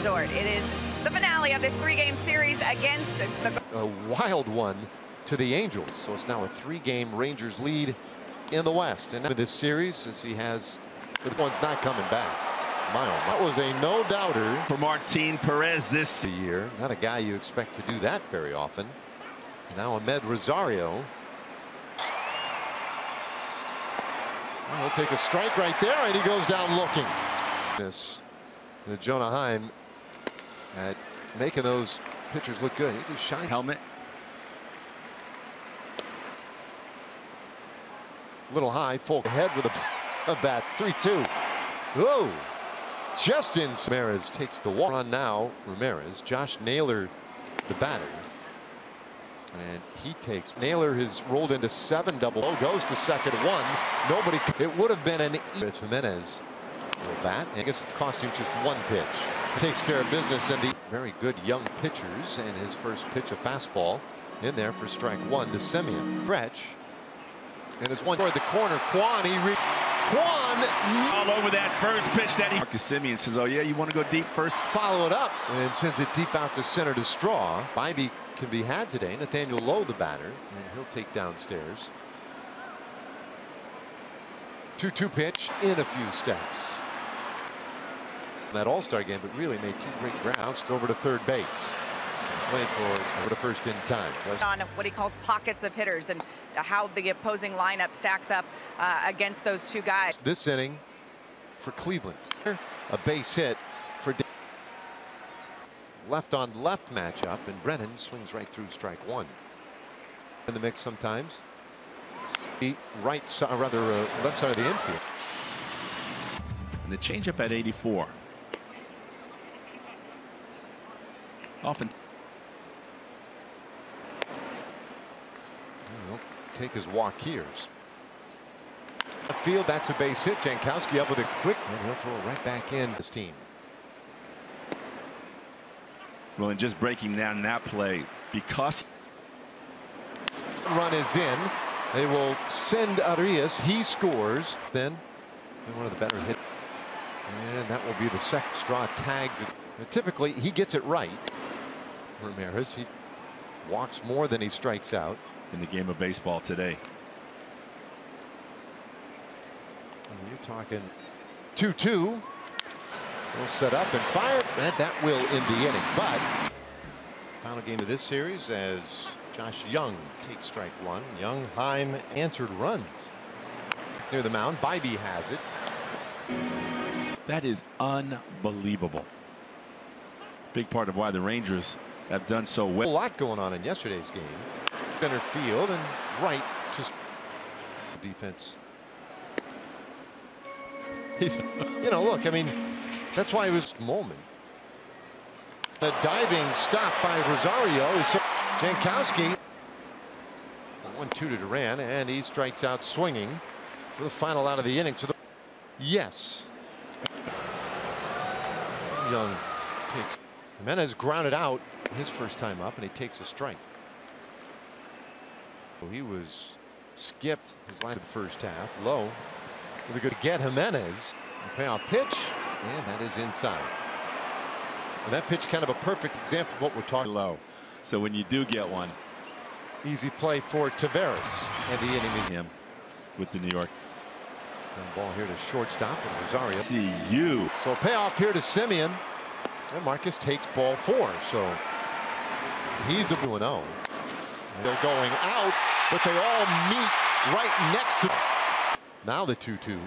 Resort. It is the finale of this three-game series against the... A wild one to the Angels. So it's now a three-game Rangers lead in the West. And this series, as he has, the one's not coming back. Mile. Oh, that was a no-doubter for Martin Perez this year. Not a guy you expect to do that very often. And now Amed Rosario. Well, he'll take a strike right there, and he goes down looking. This, the uh, Jonah Heim at making those pitchers look good. He just shine helmet. A little high, full head with a, a bat. 3-2. Whoa. Justin Ramirez takes the walk on now. Ramirez. Josh Naylor, the batter. And he takes Naylor has rolled into seven double. Goes to second one. Nobody. It would have been an Rich Gimenez will bat. I guess it cost him just one pitch. He Takes care of business and the very good young pitchers. And his first pitch, a fastball, in there for strike one to Semien. Stretch. And his one toward the corner. Kwan. He re Kwan all over that first pitch that he Marcus Semien says, oh yeah, you want to go deep first. Follow it up and sends it deep out to center to Straw. Bibee can be had today. Nathaniel Lowe, the batter, and he'll take downstairs. 2-2 pitch in a few steps. That All-Star game, but really made two great grounds. Over to third base. Playing for, for the first in time. On what he calls pockets of hitters and how the opposing lineup stacks up uh, against those two guys. This inning for Cleveland. A base hit for left on left matchup, and Brennan swings right through strike one. In the mix sometimes. The right side, rather uh, left side of the infield. And the changeup at 84. Often. He'll take his walk here. A Field, that's a base hit. Jankowski up with a quick, and he'll throw it right back in his team. Well, and just breaking down that play because run is in. They will send Arias. He scores. Then one of the better hit. And that will be the second straw tags it. typically he gets it right. Ramirez. He walks more than he strikes out. In the game of baseball today. You're talking 2-2. Will set up and fire, and that will end the inning. But final game of this series as Josh Jung takes strike one. Young Heim answered runs near the mound. Bibee has it. That is unbelievable. Big part of why the Rangers have done so well. A lot going on in yesterday's game. Center field and right to defense. He's, you know, look, I mean, that's why it was moment. A diving stop by Rosario. is Jankowski. One two to Duran and he strikes out swinging for the final out of the inning. So the yes. Jung takes Gimenez grounded out his first time up and he takes a strike. He was skipped his line of the first half. Low with a good get Gimenez. Payoff pitch and that is inside. And that pitch kind of a perfect example of what we're talking low. So when you do get one. Easy play for Taveras. And the inning is him with the New York. And ball here to shortstop and Rosario. See you. So payoff here to Semien And Marcus takes ball four. So he's a 2 0. They're going out, but they all meet right next to. Now the 2 2.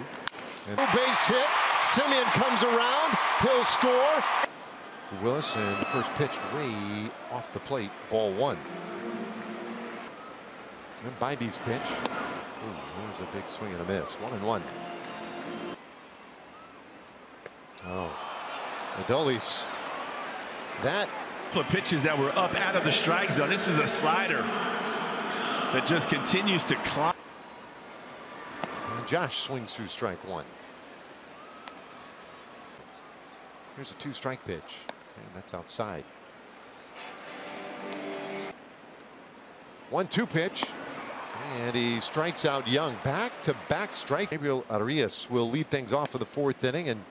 And base hit. Semien comes around. He'll score. Willis and first pitch way off the plate. Ball one. And Bibee's pitch. Ooh, there's a big swing and a miss. One and one. Oh. Adolis. That. Of pitches that were up out of the strike zone. This is a slider that just continues to climb. And Josh swings through strike one. Here's a two strike pitch. And that's outside. One two pitch. And he strikes out Jung. Back to back strike. Gabriel Arias will lead things off for the fourth inning. And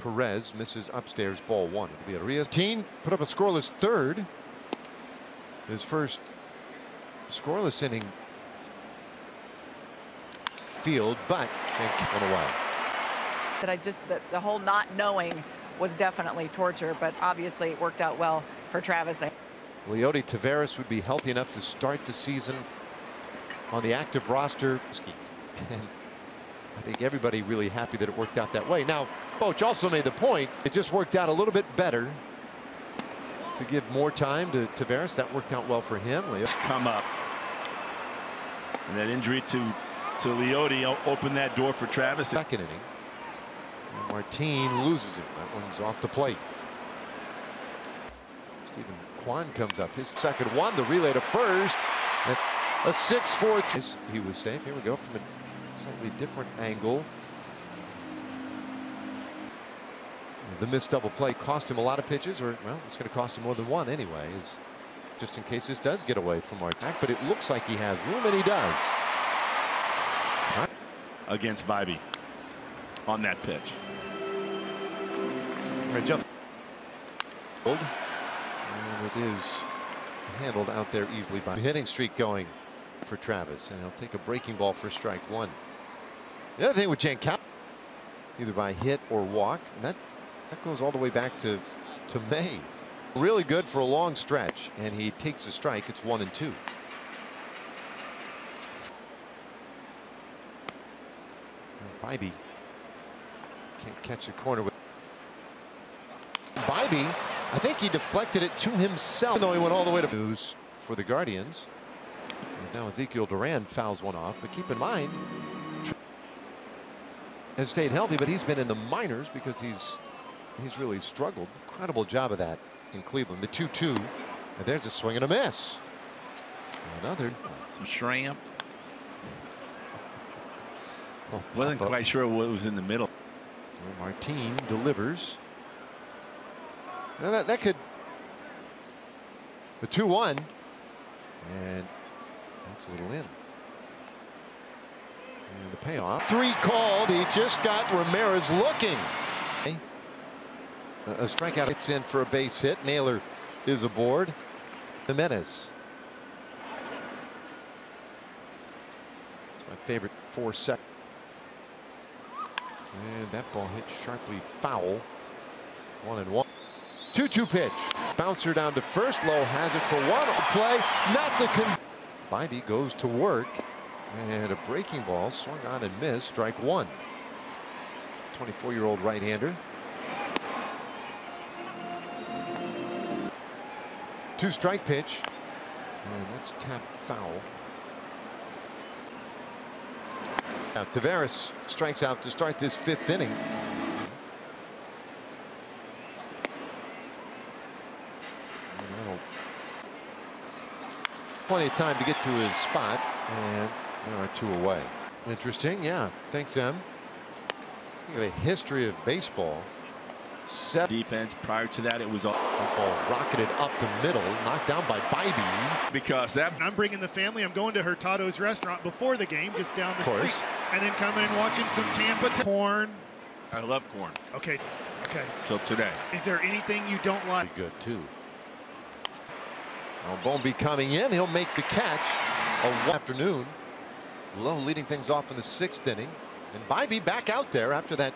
Perez misses upstairs ball one. It'll be Arias. Teen put up a scoreless third. His first scoreless inning. Field, but one away. That I just the, the whole not knowing was definitely torture, but obviously it worked out well for Travis. Leody Taveras would be healthy enough to start the season on the active roster. And I think everybody really happy that it worked out that way. Now, Boch also made the point. It just worked out a little bit better to give more time to Taveras. That worked out well for him. Leo. Come up. And that injury to to Leody opened that door for Travis. Second inning. And Martin loses it. That one's off the plate. Steven Kwan comes up. His second one. The relay to first. A 6-4. He was safe. Here we go from a slightly different angle. The missed double play cost him a lot of pitches, or well, it's going to cost him more than one anyway. Is just in case this does get away from our attack, but it looks like he has room, and he does. Against Bibee on that pitch. Right, jump. And it is handled out there easily by hitting streak going for Travis, and he'll take a breaking ball for strike one. The other thing with Jankowski, either by hit or walk, and that that goes all the way back to to May. Really good for a long stretch, and he takes a strike. It's one and two. Bibee can't catch the corner with Bibee. I think he deflected it to himself, though he went all the way to news for the Guardians. Now Ezekiel Duran fouls one off, but keep in mind has stayed healthy, but he's been in the minors because he's he's really struggled. Incredible job of that in Cleveland. The 2-2, and there's a swing and a miss. Another. Some shrimp. Oh, Wasn't quite sure what was in the middle. Well, Martin delivers. Now that, that could. The 2 1. And that's a little in. And the payoff. Three called. He just got Ramirez looking. A, strikeout. It's in for a base hit. Naylor is aboard. Gimenez. It's my favorite four set. And that ball hit sharply foul. One and one. 2 2 pitch. Bouncer down to first. Lowe has it for one. Play. Not the. Con Bibee goes to work. And a breaking ball swung on and missed. Strike one. 24 year old right hander. Two strike pitch. And that's tap foul. Now Taveras strikes out to start this fifth inning. Plenty of time to get to his spot, and there are two away. Interesting, yeah. Thanks, Em. Look the history of baseball. Seven. Defense prior to that, it was all ball rocketed up the middle, knocked down by Bibee. Because that I'm bringing the family. I'm going to Hurtado's restaurant before the game, just down the street, and then coming and watching some Tampa corn. I love corn. Okay, okay. Till today. Is there anything you don't like? Good too. Well, Bombi coming in, he'll make the catch. A afternoon. Lowe leading things off in the sixth inning, and Bibee back out there after that